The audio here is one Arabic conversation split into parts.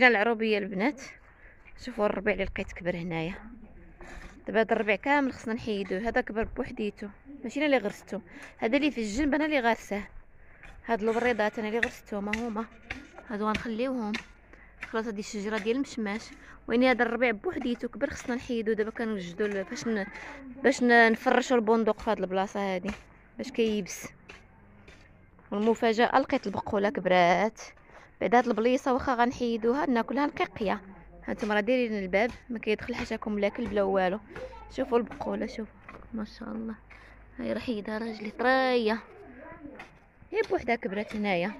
جينا العروبية البنات. شوفوا الربيع اللي لقيت كبر هنايا. دابا هذا الربيع كامل خصنا نحيدوه هذا كبر بوحديتو. ماشي أنا اللي غرستو. هذا اللي في الجنب أنا اللي غارساه. هاد البريضات أنا اللي غرستهم هما. هادو غنخليوهم. خلاص هادي الشجرة ديال المشماش. وين هذا الربيع بوحديتو كبر خصنا نحيدو. دابا كنوجدو باش ن... باش نفرشوا البندق في هاد البلاصة هادي. باش كيبس. والمفاجأة لقيت البقولة كبرات. بعد هاد البليصة واخا غنحيدوها ناكلها نقيقية. هانتوما دايرين الباب ما كيدخل حتىكم لا كلب لا والو. شوفوا البقولة شوفوا. ما شاء الله. هاي راه حيدها راجلي طرية. هي بوحدها كبرت هنايا.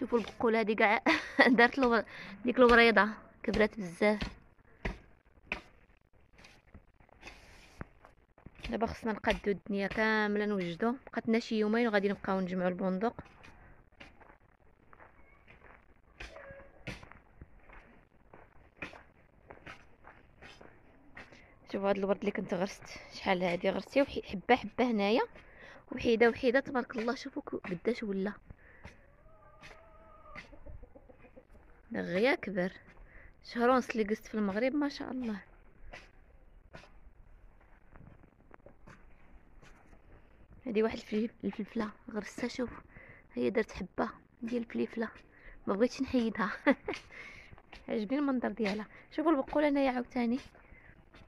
شوفوا البقولة هادي كاع دارت له ديك الوريضه كبرت بزاف. دابا خصنا نقادو الدنيا كامله نوجدو. بقاتنا شي يومين وغادي نبقاو نجمعو البندق. شوفوا هاد الورد اللي كنت غرست شحال هادي غرستي حبه حبه هنايا وحيده وحيده تبارك الله شوفوا قداش ولا. دغيا كبر. شهر ونص اللي قست في المغرب ما شاء الله. هذه واحد الفلفلة غرستها شوف. هي درت حبة ديال الفلفله ما بغيتش نحيدها. عجبني المنظر ديالها. شوفوا البقولة هنايا عاوتاني.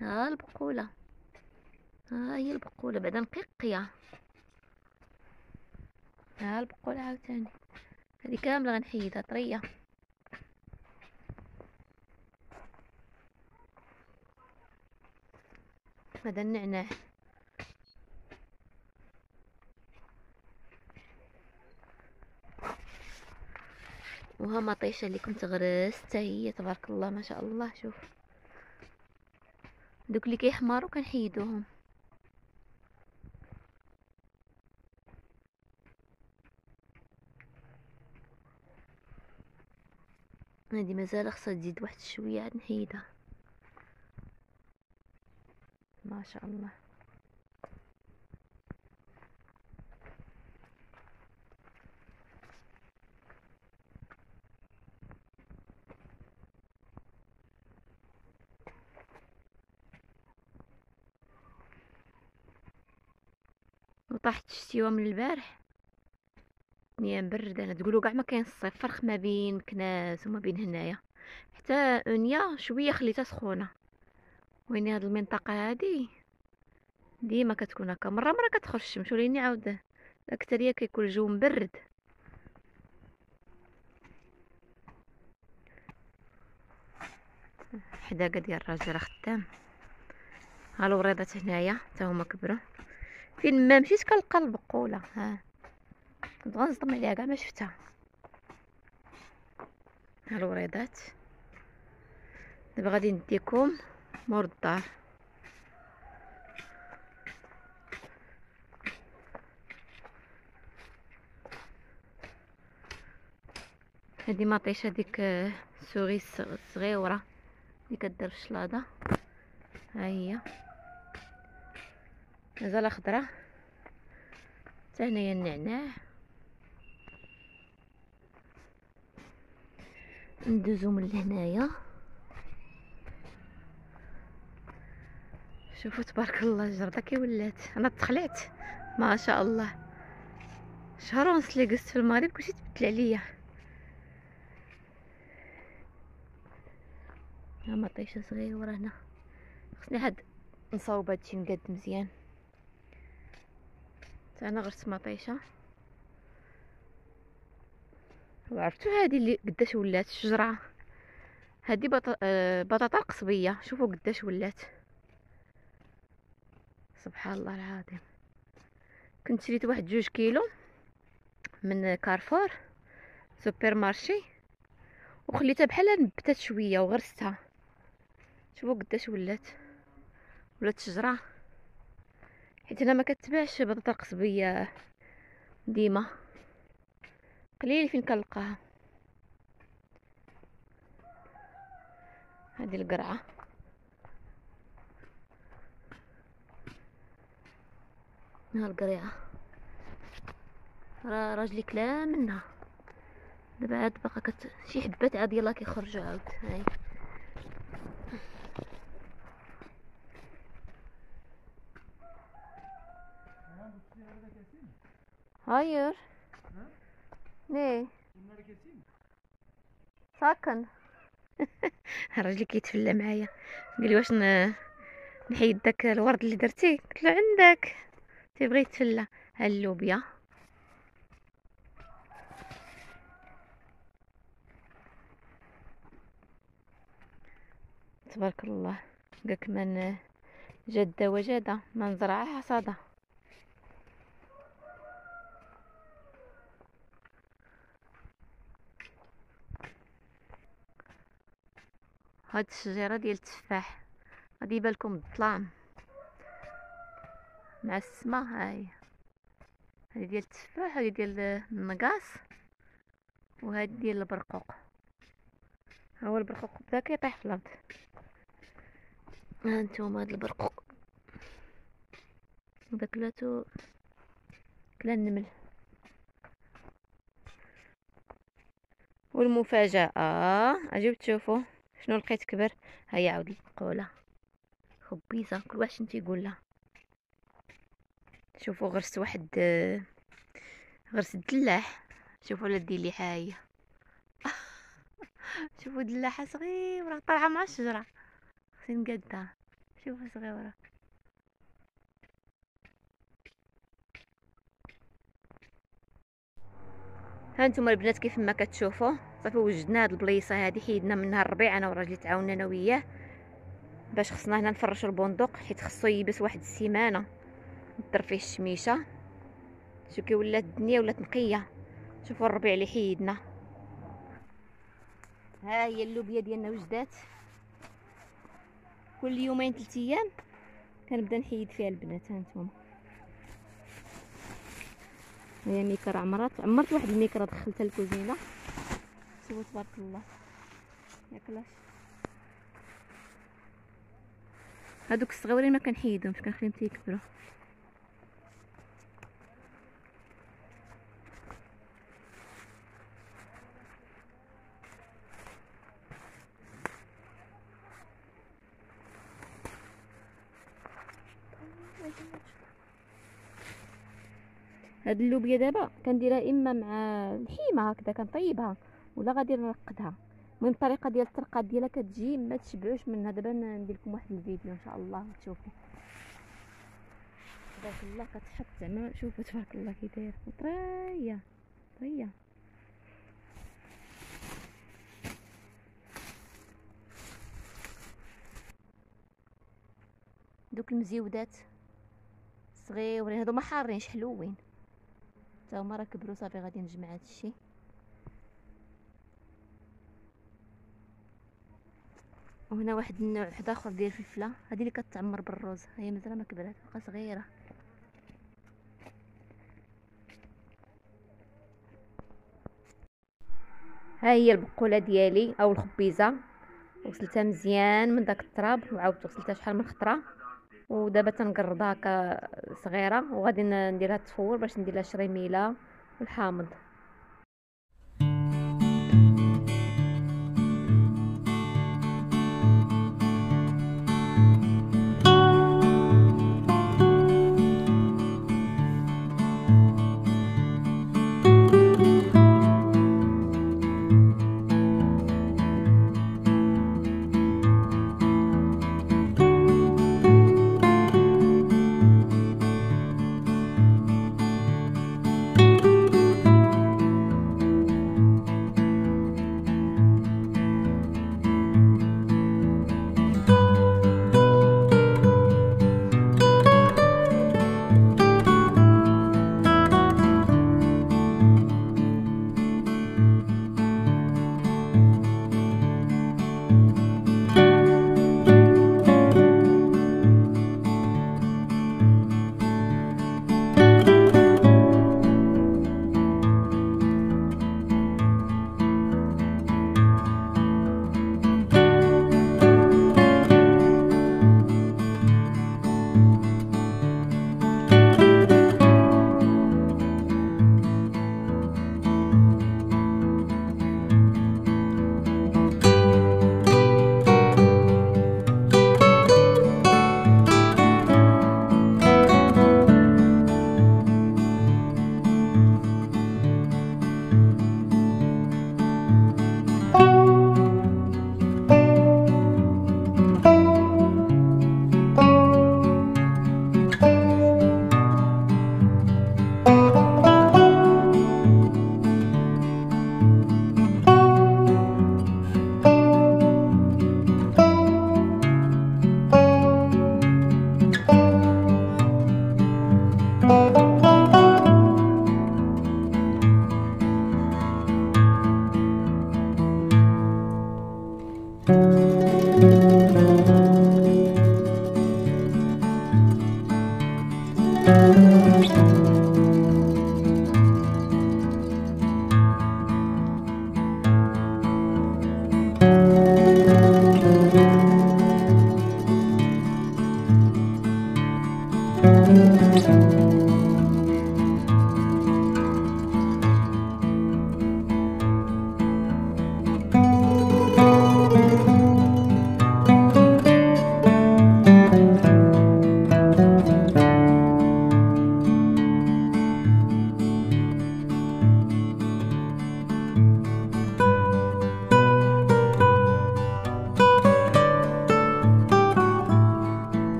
ها البقولة. ها هي البقولة بعدا نقيقيه ها البقولة عاوتاني. هذه كاملة غنحيدها طرية. هذا النعناع وها مطيشة اللي كنت غرست هي تبارك الله ما شاء الله شوف. دوك اللي كيحمروا كنحيدوهم هادي مازال خصها تزيد واحد شوية عاد نحيدها. ما شاء الله. وطاحت الشتيوه من البارح نيا برد أنا تقولوا كاع ما كاين الصيف فرق ما بين مكناس وما بين هنايا. حتى اونيا شوية خليتها سخونة. وين هاد المنطقة هادي؟ ديما كتكون هكا. مرة مرة كتخرج الشمس وليني عاود. الاكثريه كيكون الجو مبرد. حداقة ديال الراجل خدام. ها الوريضات هنايا. حتى هما كبروا. فين ما مشيت كنلقى البقولة. ها. كنت غنصدم عليها كاع ما شفتها. ها الوريضات دابا غادي نديكم مور الدار. هذه مطيشة ديك cerise صغيره اللي كدير الشلاضة. ها هي. مازال خضرة. حتى هنايا النعناع ندوزو من لهنايا. شوفوا تبارك الله الجردة كي ولات أنا تخلعت. ما شاء الله. شهر ونص اللي قست في المغرب كلشي تبدل عليا. ها مطيشه صغيرة هنا. خصني حد نصاوب هادشي نقاد مزيان. أنا غرت مطيشه وعرفتوا هذه اللي قداش ولات الشجرة. هذه آه، بطاطا القصبيه شوفوا قداش ولات. سبحان الله العظيم. كنت شريت واحد جوج كيلو من كارفور سوبر مارشي وخليتها بحال نبتات شوية وغرستها. شوفوا قداش ولات. ولات شجره حيت هنا ما كتباعش بطاطا قصبية ديما. قليل فين كنلقاها. هذه القرعة. ها القريعة. راه راجلي كلا منها. دابا عاد باقا كت شي حبات عاد يلاه كيخرجوا عاود. هاي. هاير ني ساكن الراجل كيتفلى معايا قال لي واش نحيد داك الورد اللي درتي قلت له عندك تيبغي يتفلى ها اللوبيا تبارك الله قالك من جدة وجادة من زرع حصاده هاد الشجرة ديال التفاح غادي يبان لكم الظلام مع السما هاي. هادي ديال التفاح هادي ديال النقاص وهادي ديال البرقوق. هو البرقوق بدا كيطيح في الأرض. ها انتوما هاد البرقوق. هذا كلاتو كلا النمل. والمفاجأة اجيو تشوفوا شنو لقيت كبر؟ هيا عاود البقولة خبيزة كل واحد شنو تيقول لها شوفوا غرست واحد غرست دلاح. شوفوا لا دير لي حاية. شوفوا دلاحة صغيرة طالعة مع الشجرة. خصني نقدها. شوفوا صغيرة. ها أنتم البنات كيف ما كتشوفوا صافي وجدنا هاد البليصه هادي حيدنا منها الربيع أنا وراجلي تعاوننا أنا وياه باش خصنا هنا نفرشوا البندق حيت خصو يبس واحد السيمانة ندير فيه الشميشة. شوف كي ولات الدنيا ولات نقية. شوفوا الربيع اللي حيدنا. ها هي اللوبيا ديالنا وجدات. كل يومين ثلاث أيام كنبدا نحيد فيها البنات هانتوما هي ميكرا عمرات. عمرت واحد الميكرا دخلتها الكوزينة. شوفوا تبارك الله. ياكلاش. هادوك الصغيورين ما كنحيدهمش كنخليهم تيكبروا. هاد اللوبيا دابا كنديرها إما مع الحيمة هكذا كنطيبها ولا غادي نرقدها. المهم الطريقة ديال الترقاد ديالها كتجي ما تشبعوش منها. دابا ندير لكم واحد الفيديو إن شاء الله تشوفوا. تبارك الله كتحط زعما. شوفوا تبارك الله كي داير. طرية طرية. دوك المزيودات صغيورين هادو ما حارينش حلوين. حتى هما راه كبروا صافي غادي نجمع هادشي وهنا واحد النوع واحد آخر ديال الفلفله هذه اللي كتعمر بالروز. هي مازال ما كبرات بقى صغيرة. ها هي البقولة ديالي أو الخبيزة. غسلتها مزيان من داك التراب وعاودت غسلتها شحال من خطرة. ودابا تنقرضها هكا صغيرة وغادي نديرها تفور باش ندير لها شريميلة والحامض.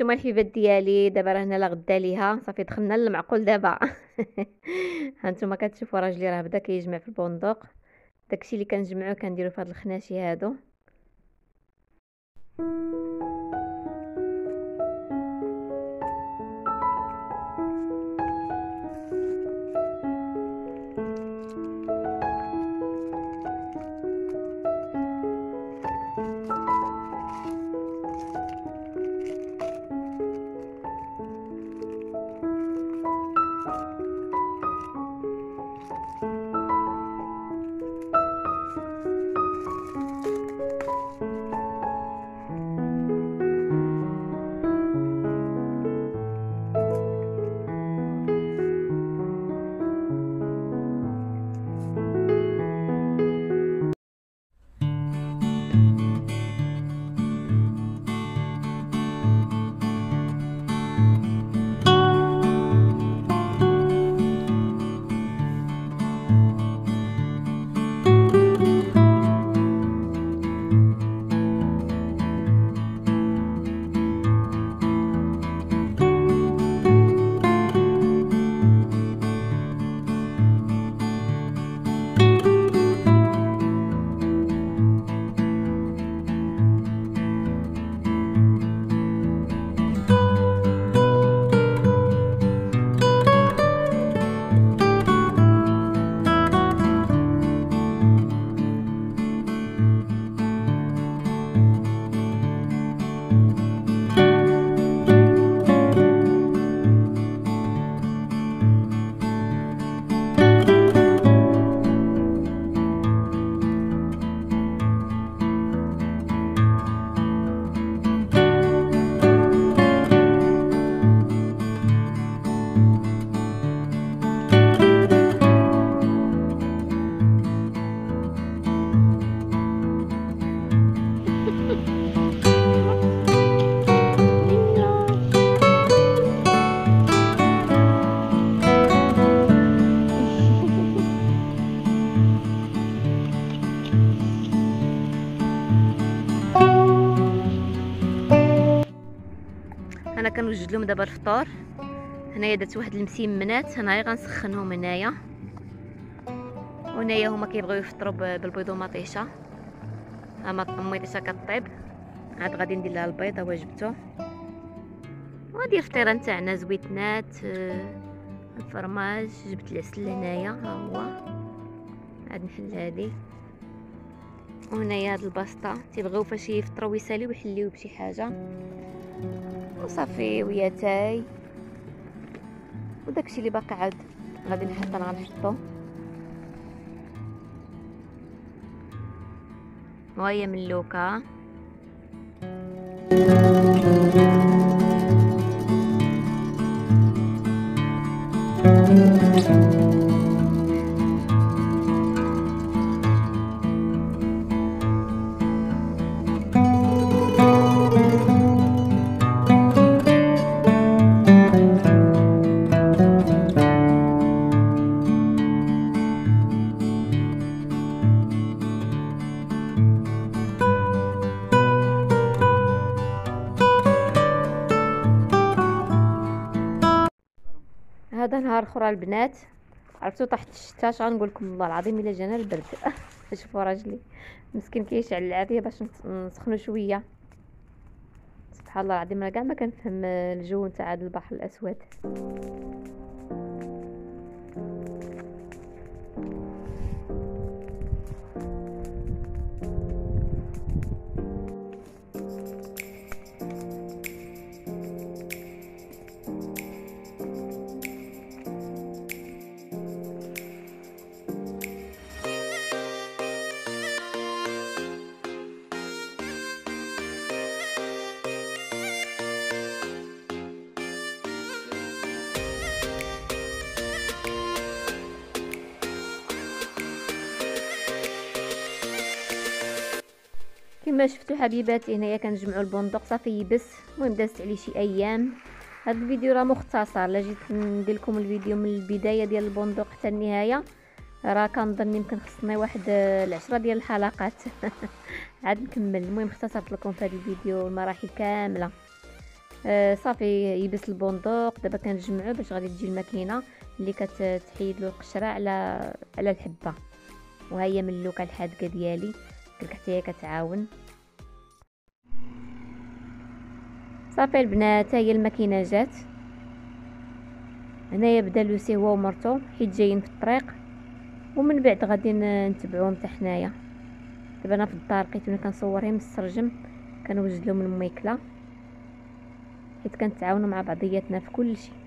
هانتوما الحبيبات ديالي دابا راه هنا لا غدا ليها. صافي دخلنا للمعقول دابا. هانتوما كتشوفوا راجلي راه بدا كيجمع في البندق. داكشي اللي كنجمعو كنديرو في هاد الخناشي هادو. أنا كنوجد لهم دابا الفطور. هنايا درت واحد المسيمنات هنايا غنسخنهم هنايا. وهنايا هما كيبغيو يفطروا بالبيض ومطيشة. ها المطيشة كطيب. عاد غادي ندير لها البيض ها هو وهادي الفطيرة نتاعنا زويتنات الفرماج جبت العسل هنايا ها هو. عاد نحل هادي. وهنايا هاد الباسطه تيبغيو فاش يفطروا ويساليو يحليو بشي حاجة. وصافي ويا تاي. وداكشي اللي باقي عاد غادي نحط أنا غنحطو. وهي ملوكه هذا نهار أخرى البنات. عرفتو طاحت الشتا اش غنقول لكم والله العظيم إلا جانا البرد. شوفوا راجلي. مسكين كيشعل العافيه باش نسخنو شوية. سبحان الله العظيم أنا كاع ما كنفهم الجو نتاع هذا البحر الأسود. كما شفتوا حبيباتي هنايا كنجمعوا البندق صافي يبس المهم دازت عليه شي أيام. هذا الفيديو راه مختصر لا جيت ندير لكم الفيديو من البداية ديال البندق حتى النهاية. راه كنظن يمكن خصني واحد العشرة ديال الحلقات. عاد نكمل. المهم اختصرت لكم في هذا الفيديو المراحل كاملة. آه صافي يبس البندق دابا كنجمعو باش غادي تجي الماكينة اللي كتحيد له القشرة على على الحبة. وها هي ملوكه الحادقه ديالي. هي كتعاون. صافي البنات هي الماكينة جات. هنايا بدا لوسي هو ومرتو حيت جايين في الطريق. ومن بعد غادي نتبعوهم حتى حنايا. دابا أنا في الدار لقيتوني كنصور من السرجم. كنوجد لهم الميكلة. حيت كنتعاونوا مع بعضياتنا في كل شيء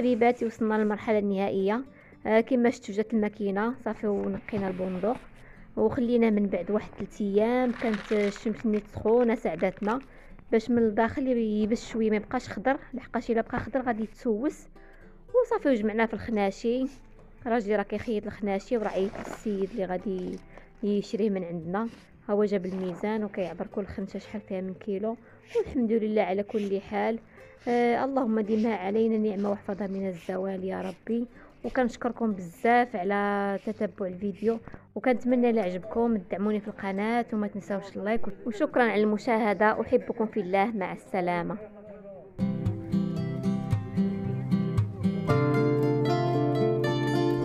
حبيباتي وصلنا للمرحلة النهائية. آه كما شفتوا جات الماكينة صافي ونقينا البندق. وخلينا من بعد واحد 3 أيام كانت الشمس نيت سخونه ساعدتنا باش من الداخل يبس شوية ما يبقاش خضر. لحقاش إلا بقى خضر غادي يتسوس. وصافي وجمعناه في الخناشي. راجلي راه كيخيط الخناشي وراه عيط السيد اللي غادي يشريه من عندنا. هو جاب الميزان وكيعبر كل خنشه شحال فيها من كيلو والحمد لله على كل حال. آه اللهم ديمها علينا نعمة واحفظها من الزوال يا ربي. وكنشكركم بزاف على تتبع الفيديو وكنتمنى إلا عجبكم. تدعموني في القناة وما تنساوش اللايك وشكرا على المشاهدة. أحبكم في الله. مع السلامة.